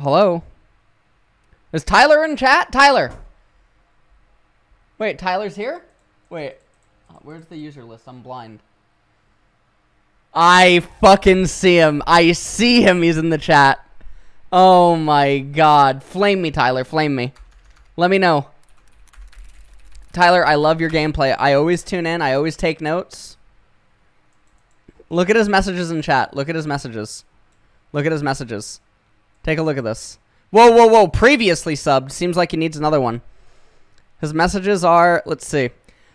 Hello? Is Tyler in chat? Tyler! Wait, Tyler's here? Wait. uh, Where's the user list? I'm blind. I fucking see him. I see him. He's in the chat. Oh my god. Flame me, Tyler. Flame me. Let me know. Tyler, I love your gameplay. I always tune in. I always take notes. Look at his messages in chat. Look at his messages. Look at his messages. Take a look at this. Whoa, whoa, whoa. Previously subbed. Seems like he needs another one. His messages are, let's see.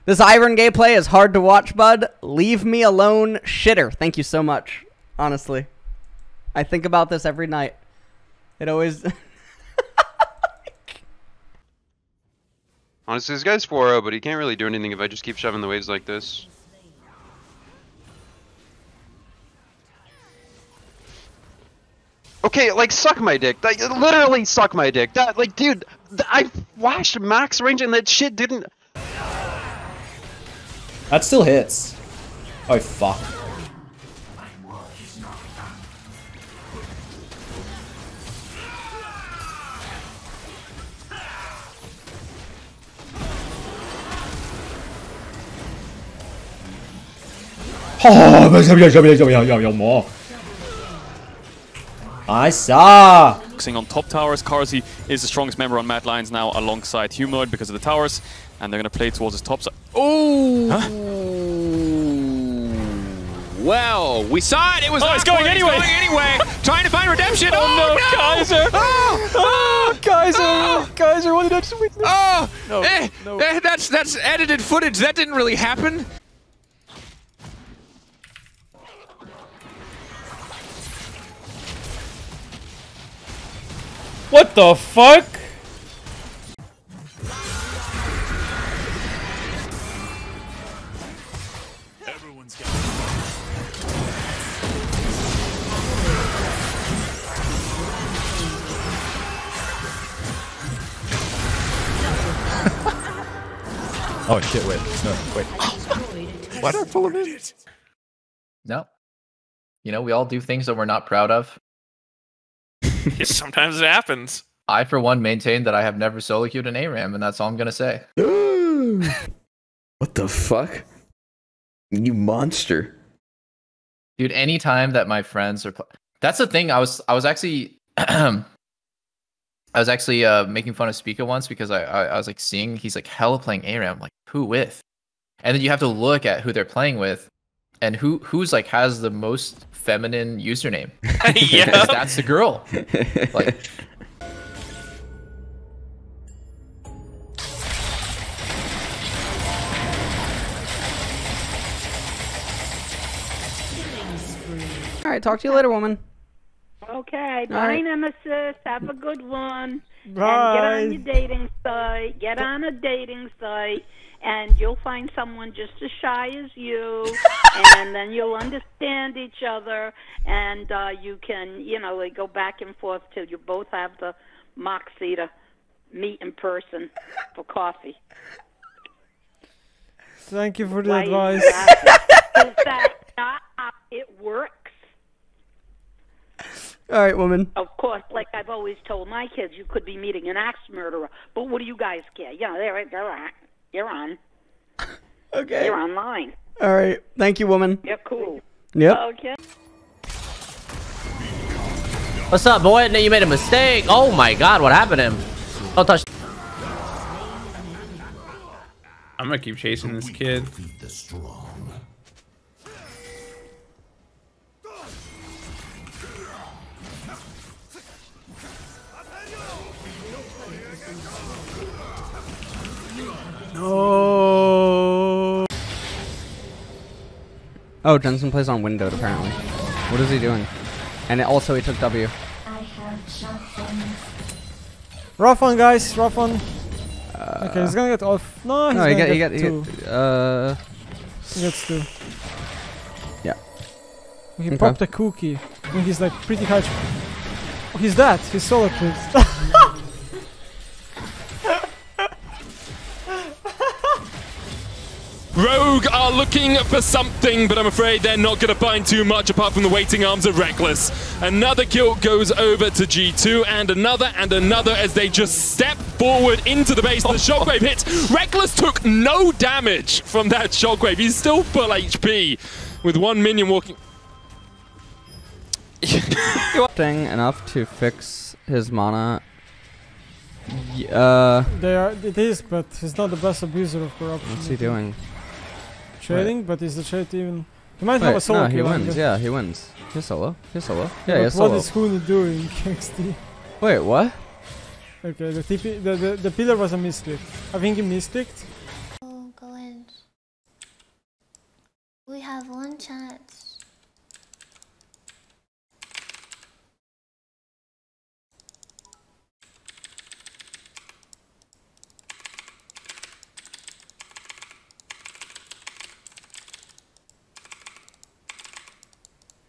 This Iron gameplay is hard to watch, bud. Leave me alone, shitter. Thank you so much. Honestly. I think about this every night. It always... Honestly, this guy's 4 but he can't really do anything if I just keep shoving the waves like this. Okay, like, suck my dick. Like, literally suck my dick. That, like, dude, I flashed max range and that shit didn't... That still hits. Oh fuck. Oh。I saw. Focusing on top towers, Carzzy is the strongest member on Mad Lions now alongside Humanoid because of the towers, and they're going to play towards his top side. Oh! Well, we saw it. It was. Oh, it's going anyway. It's going anyway. Trying to find redemption. Oh, Oh, no, no, Kaiser. Oh, oh, Kaiser! Oh. Kaiser, what did I just witness? oh. No, eh, no. eh, that's that's edited footage. That didn't really happen. What the fuck? Oh shit, wait. No, wait. Why did I pull him in? No. You know, we all do things that we're not proud of. Sometimes it happens. I, for one, maintain that I have never solo queued an ARAM, and that's all I'm gonna say. what the fuck? You monster. Dude, anytime that my friends are pl- That's the thing, I was I was actually I was actually uh making fun of Speaker once because I, I I was like seeing he's like hella playing ARAM, like who with? And then you have to look at who they're playing with and who who's like has the most feminine username. yeah. That's the girl. Like Alright, talk to you later, woman. Okay, bye, right. Nemesis. Have a good one. And get on your dating site. Get on a dating site, and you'll find someone just as shy as you, and then you'll understand each other, and uh, you can, you know, like go back and forth till you both have the moxie to meet in person for coffee. Thank you for the Why advice. laughing? Is that not how it works? Alright, woman. Of course, like I've always told my kids, you could be meeting an axe murderer, but what do you guys care? You know, they're they're on. You're on. Okay. You're online. Alright. Thank you, woman. You're cool. Yep. Okay. What's up, boy? No, you made a mistake. Oh my god, what happened to him? Don't touch. I'm gonna keep chasing this kid. No. Oh, Jensen plays on windowed apparently. What is he doing? And it also he took W. Rough one, guys. Rough one. okay, he's gonna get off. No, he's No, gonna you get, you get, get, you two. get, uh, He gets two. Yeah. He Okay. popped a cookie. And he's like pretty high. Oh, he's that. He's solo killed. Rogue are looking for something, but I'm afraid they're not going to find too much apart from the waiting arms of Rekkles. Another kill goes over to G2, and another and another as they just step forward into the base. The shockwave hits. Rekkles took no damage from that shockwave. He's still full HP with one minion walking. Thing enough to fix his mana. Y- Uh, They are. It is, but he's not the best abuser of corruption. what's he doing? Trading, but is the trade even? He might have a Wait, solo no, he kill, wins. Yeah, he wins. He's solo. He's solo. Yeah, he's solo. is Huni doing, XD? Wait, what? Okay, the TP, the, the the pillar was a misclick. I think he misclicked. Oh, go in. We have one chance.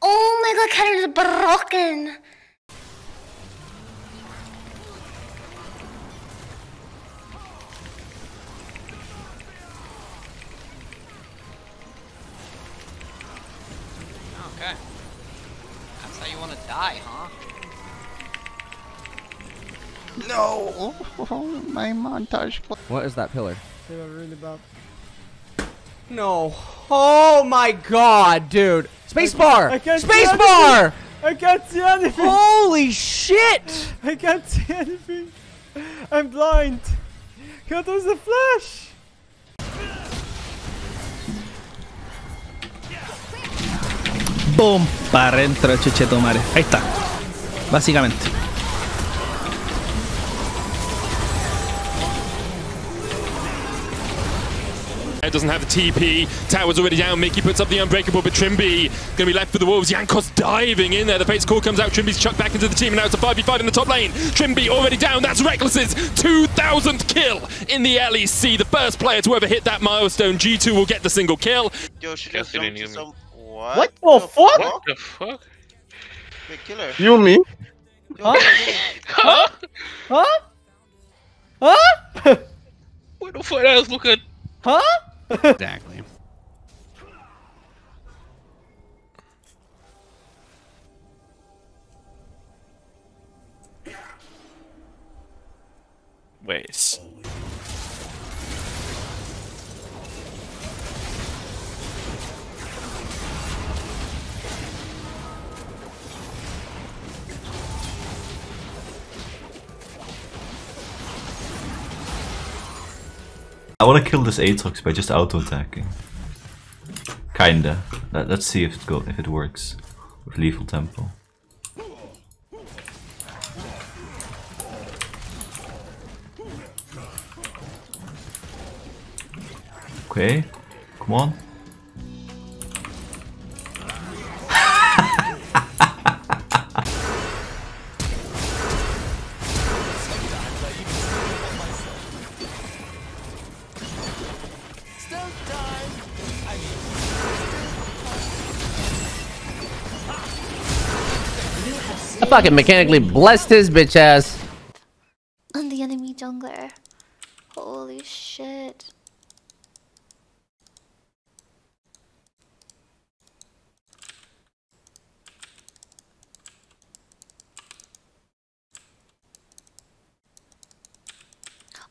Oh my god, Karen is broken! Okay. That's how you want to die, huh? No! my montage. What is that pillar? They are really bad. No. Oh my god, dude. Spacebar! I can't see Spacebar! Anything. I can't see anything! Holy shit! I can't see anything! I'm blind! God, was the flash! Boom, para adentro, chuchetomare. Ahí está. Básicamente. It doesn't have the TP. Tower's already down. Mikyx puts up the unbreakable, but Trymbi gonna be left for the Wolves. Jankos diving in there. The Fate's call comes out. Trymbi's chucked back into the team, and now it's a 5v5 in the top lane. Trymbi already down. That's Rekkles's 2,000th kill in the LEC. The first player to ever hit that milestone. G2 will get the single kill. Yo, should Guess have he jumped didn't to hear me. some. What? What the fuck? What the fuck? Wait, killer. You and me? Huh? Huh? Huh? Huh? Where the fuck else looking? Huh? Exactly. Wait. Want to kill this Aatrox by just auto attacking. Kinda. Let, let's see if it go if it works with lethal tempo. Okay, come on. I fucking mechanically blessed his bitch ass. On the enemy jungler. Holy shit.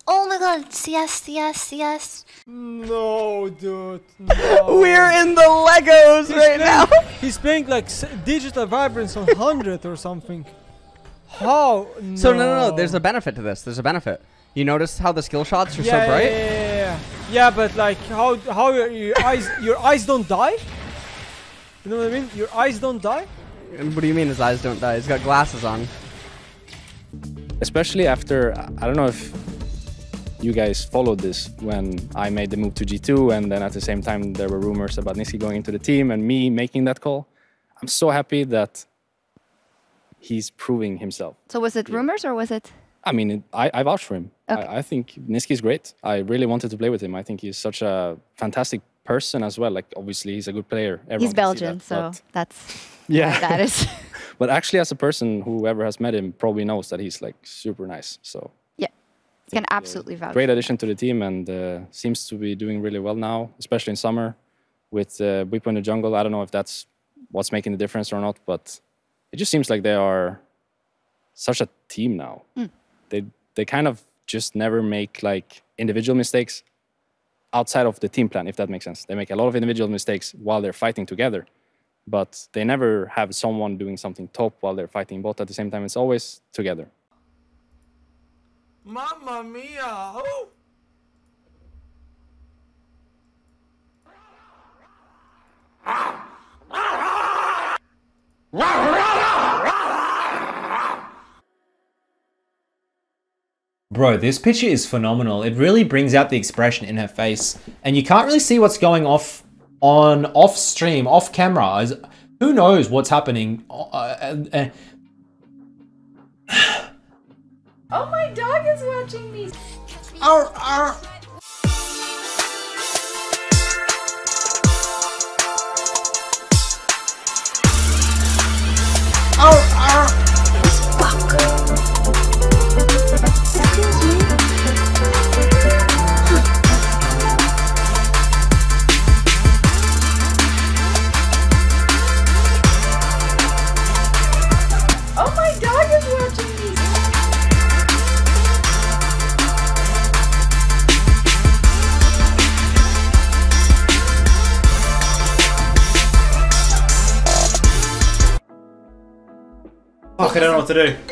Oh my god, CS, CS, CS. No, dude. No. We're in the Legos He's right playing- now. He's playing like s- digital vibrance on 100 or something. How? No. So no, no, no. There's a benefit to this. There's a benefit. You notice how the skill shots are yeah, so bright? Yeah, yeah, yeah, yeah. Yeah, but like how how your, your eyes your eyes don't die? You know what I mean? Your eyes don't die? What do you mean his eyes don't die? He's got glasses on. especially after I don't know if you guys followed this when I made the move to G2 and then at the same time there were rumors about Nisqy going into the team and me making that call. I'm so happy that he's proving himself. So was it rumors or was it? I mean, it, I, I vouch for him. Okay. I, I think Nisqy is great. I really wanted to play with him. I think he's such a fantastic person as well. Like, obviously, he's a good player. Everyone He's Belgian, that, so that's yeah, that is. but actually, as a person, whoever has met him probably knows that he's like super nice. So. Can absolutely vouch. great addition to the team and uh, seems to be doing really well now, especially in summer with uh, Bwipo in the jungle. I don't know if that's what's making the difference or not, but it just seems like they are such a team now. Mm. They they kind of just never make like individual mistakes outside of the team plan, if that makes sense. They make a lot of individual mistakes while they're fighting together, but they never have someone doing something top while they're fighting both at the same time. It's always together. Mamma mia! Oh. Bro, this picture is phenomenal. It really brings out the expression in her face. And you can't really see what's going off on off stream, off camera. Who knows what's happening? Uh, uh, uh, Oh, my dog is watching me. Arr, arr. To do.